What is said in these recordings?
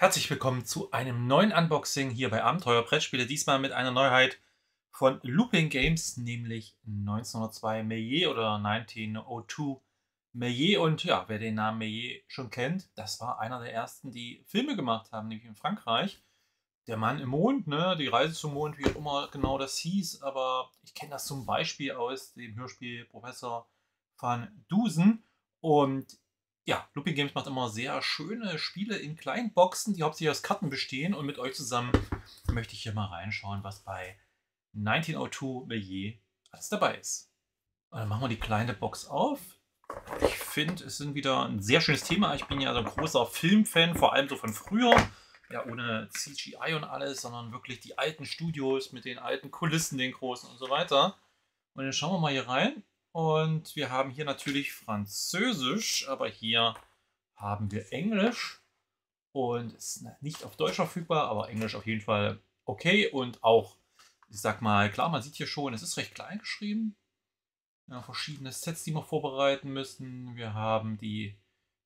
Herzlich willkommen zu einem neuen Unboxing hier bei Abenteuer Brettspiele. Diesmal mit einer Neuheit von Looping Games, nämlich 1902 Meillet oder 1902 Meillet. Und ja, wer den Namen Meillet schon kennt, das war einer der ersten, die Filme gemacht haben, nämlich in Frankreich. Der Mann im Mond, ne? die Reise zum Mond, wie auch immer genau das hieß. Aber ich kenne das zum Beispiel aus dem Hörspiel Professor van Dusen. Und ja, Looping Games macht immer sehr schöne Spiele in kleinen Boxen, die hauptsächlich aus Karten bestehen. Und mit euch zusammen möchte ich hier mal reinschauen, was bei 1902 Meillet alles dabei ist. Und dann machen wir die kleine Box auf. Ich finde, es ist wieder ein sehr schönes Thema. Ich bin ja so ein großer Filmfan, vor allem so von früher. Ja, ohne CGI und alles, sondern wirklich die alten Studios mit den alten Kulissen, den großen und so weiter. Und dann schauen wir mal hier rein. Und wir haben hier natürlich Französisch, aber hier haben wir Englisch. Und ist nicht auf Deutsch verfügbar, aber Englisch auf jeden Fall okay. Und auch, ich sag mal, klar, man sieht hier schon, es ist recht klein geschrieben. Ja, verschiedene Sets, die wir vorbereiten müssen. Wir haben die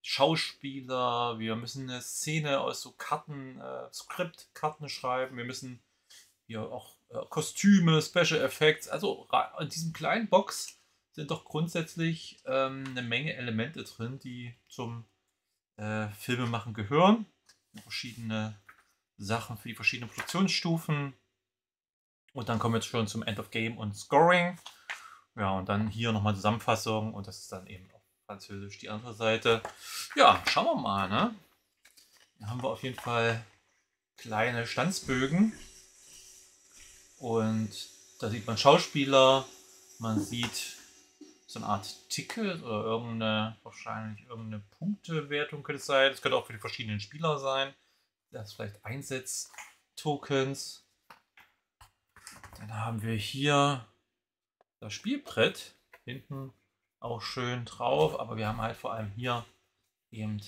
Schauspieler, wir müssen eine Szene aus so Karten, äh, Skriptkarten schreiben. Wir müssen hier auch äh, Kostüme, Special Effects. Also in diesem kleinen Box sind doch grundsätzlich ähm, eine Menge Elemente drin, die zum äh, Filmemachen gehören. Verschiedene Sachen für die verschiedenen Produktionsstufen. Und dann kommen wir jetzt schon zum End of Game und Scoring. Ja, und dann hier nochmal Zusammenfassung und das ist dann eben auf Französisch die andere Seite. Ja, schauen wir mal, ne? Hier haben wir auf jeden Fall kleine Stanzbögen. Und da sieht man Schauspieler, man sieht so eine Art Ticket oder irgendeine, wahrscheinlich irgendeine Punktewertung könnte es sein. Das könnte auch für die verschiedenen Spieler sein. Das vielleicht Einsetz-Tokens. Dann haben wir hier das Spielbrett. Hinten auch schön drauf, aber wir haben halt vor allem hier eben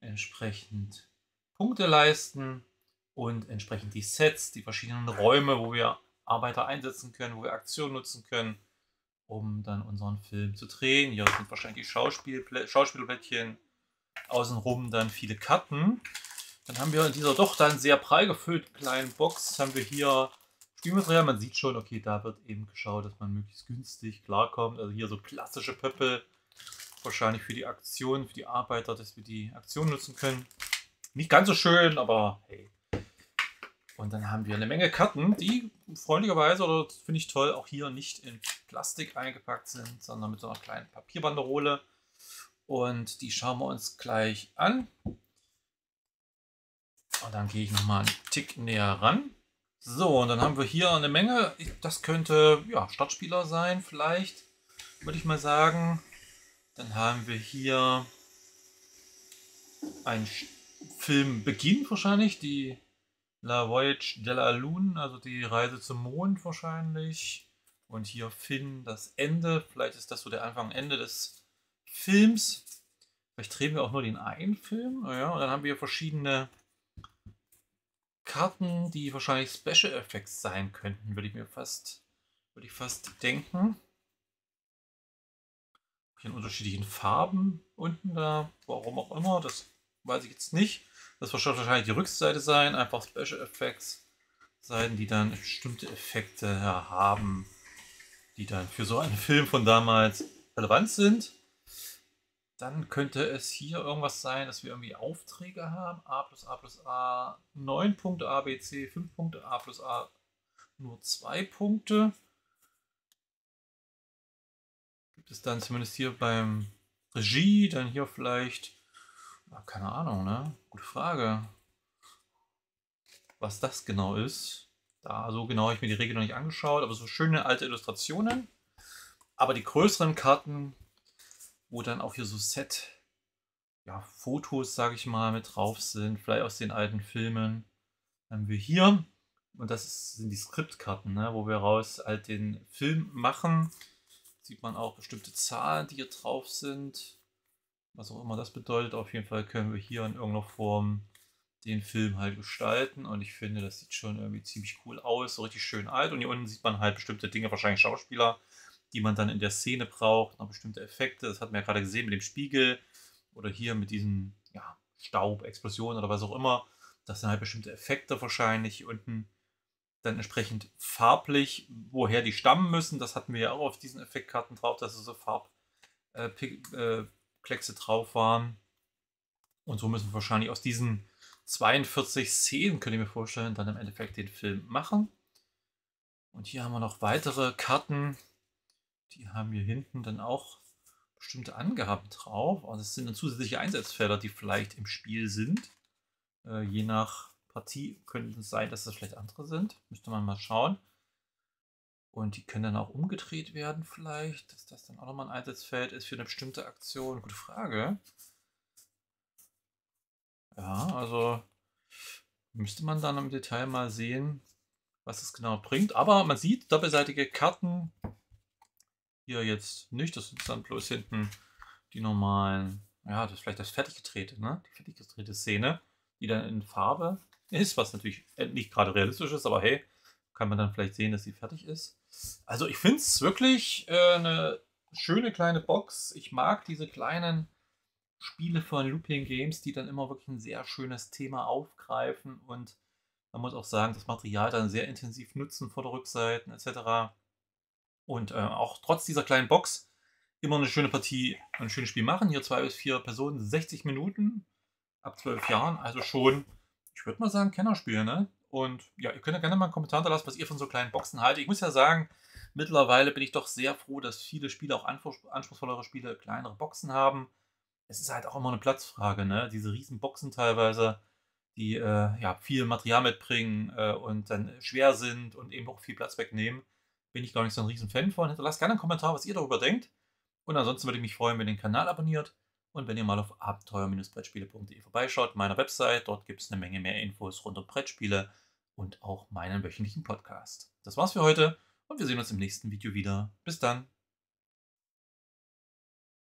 entsprechend Punkteleisten und entsprechend die Sets, die verschiedenen Räume, wo wir Arbeiter einsetzen können, wo wir Aktionen nutzen können um dann unseren Film zu drehen. Hier sind wahrscheinlich die Schauspielplä Schauspielplättchen. Außenrum dann viele Karten. Dann haben wir in dieser doch dann sehr prall gefüllten kleinen Box haben wir hier Spielmaterial. Man sieht schon, okay, da wird eben geschaut, dass man möglichst günstig klarkommt. Also hier so klassische Pöppel. Wahrscheinlich für die Aktion, für die Arbeiter, dass wir die Aktion nutzen können. Nicht ganz so schön, aber hey, und dann haben wir eine Menge Karten, die freundlicherweise, oder finde ich toll, auch hier nicht in Plastik eingepackt sind, sondern mit so einer kleinen Papierbanderole. Und die schauen wir uns gleich an. Und dann gehe ich nochmal einen Tick näher ran. So, und dann haben wir hier eine Menge. Das könnte ja, Startspieler sein, vielleicht, würde ich mal sagen. Dann haben wir hier einen Filmbeginn wahrscheinlich, die La Voyage de la Lune, also die Reise zum Mond wahrscheinlich. Und hier Finn das Ende. Vielleicht ist das so der Anfang, Ende des Films. Vielleicht drehen wir auch nur den einen Film. Ja, und dann haben wir verschiedene Karten, die wahrscheinlich Special Effects sein könnten, würde ich mir fast, würde ich fast denken. In unterschiedlichen Farben unten da, warum auch immer, das weiß ich jetzt nicht. Das wird wahrscheinlich die Rückseite sein, einfach Special Effects Seiten, die dann bestimmte Effekte haben, die dann für so einen Film von damals relevant sind. Dann könnte es hier irgendwas sein, dass wir irgendwie Aufträge haben. A plus A plus A 9 Punkte, A, B, C 5 Punkte, A plus A nur 2 Punkte. Gibt es dann zumindest hier beim Regie, dann hier vielleicht keine Ahnung, ne? Gute Frage. Was das genau ist. Da so genau habe ich mir die Regel noch nicht angeschaut, aber so schöne alte Illustrationen. Aber die größeren Karten, wo dann auch hier so Set, ja, Fotos, sage ich mal, mit drauf sind, vielleicht aus den alten Filmen, haben wir hier. Und das sind die Skriptkarten, ne, wo wir raus halt den Film machen. Sieht man auch bestimmte Zahlen, die hier drauf sind was auch immer das bedeutet. Auf jeden Fall können wir hier in irgendeiner Form den Film halt gestalten und ich finde, das sieht schon irgendwie ziemlich cool aus, so richtig schön alt und hier unten sieht man halt bestimmte Dinge, wahrscheinlich Schauspieler, die man dann in der Szene braucht, noch bestimmte Effekte, das hat man ja gerade gesehen mit dem Spiegel oder hier mit diesen ja, Staub, Explosionen oder was auch immer. Das sind halt bestimmte Effekte wahrscheinlich. Hier unten dann entsprechend farblich, woher die stammen müssen. Das hatten wir ja auch auf diesen Effektkarten drauf, dass so Farbkleckse äh, drauf waren. Und so müssen wir wahrscheinlich aus diesen 42 Szenen, könnt ihr mir vorstellen, dann im Endeffekt den Film machen. Und hier haben wir noch weitere Karten. Die haben hier hinten dann auch bestimmte Angaben drauf. Also es sind dann zusätzliche Einsatzfelder, die vielleicht im Spiel sind. Äh, je nach Partie könnte es sein, dass das vielleicht andere sind. Müsste man mal schauen. Und die können dann auch umgedreht werden vielleicht, dass das dann auch nochmal ein Einsatzfeld ist für eine bestimmte Aktion. Gute Frage. Ja, also müsste man dann im Detail mal sehen, was es genau bringt. Aber man sieht doppelseitige Karten. Hier jetzt nicht, das sind dann bloß hinten die normalen, ja, das ist vielleicht das fertig gedrehte, ne? Die fertig gedrehte Szene, die dann in Farbe ist, was natürlich nicht gerade realistisch ist, aber hey, kann man dann vielleicht sehen, dass sie fertig ist. Also ich finde es wirklich äh, eine schöne kleine Box. Ich mag diese kleinen Spiele von Looping Games, die dann immer wirklich ein sehr schönes Thema aufgreifen und man muss auch sagen, das Material dann sehr intensiv nutzen, Vorder-Rückseiten etc. Und äh, auch trotz dieser kleinen Box immer eine schöne Partie, ein schönes Spiel machen. Hier zwei bis vier Personen, 60 Minuten ab zwölf Jahren, also schon, ich würde mal sagen, Kennerspiel, ne? Und ja, ihr könnt ja gerne mal einen Kommentar hinterlassen, was ihr von so kleinen Boxen haltet. Ich muss ja sagen, mittlerweile bin ich doch sehr froh, dass viele Spiele, auch anspruchsvollere Spiele, kleinere Boxen haben es ist halt auch immer eine Platzfrage, ne? Diese riesen Boxen teilweise, die äh, ja viel Material mitbringen äh, und dann schwer sind und eben auch viel Platz wegnehmen. Bin ich gar nicht so ein riesen Fan von. Hinterlasst gerne einen Kommentar, was ihr darüber denkt. Und ansonsten würde ich mich freuen, wenn ihr den Kanal abonniert und wenn ihr mal auf abenteuer-brettspiele.de vorbeischaut, meiner Website. Dort gibt es eine Menge mehr Infos rund um Brettspiele und auch meinen wöchentlichen Podcast. Das war's für heute und wir sehen uns im nächsten Video wieder. Bis dann.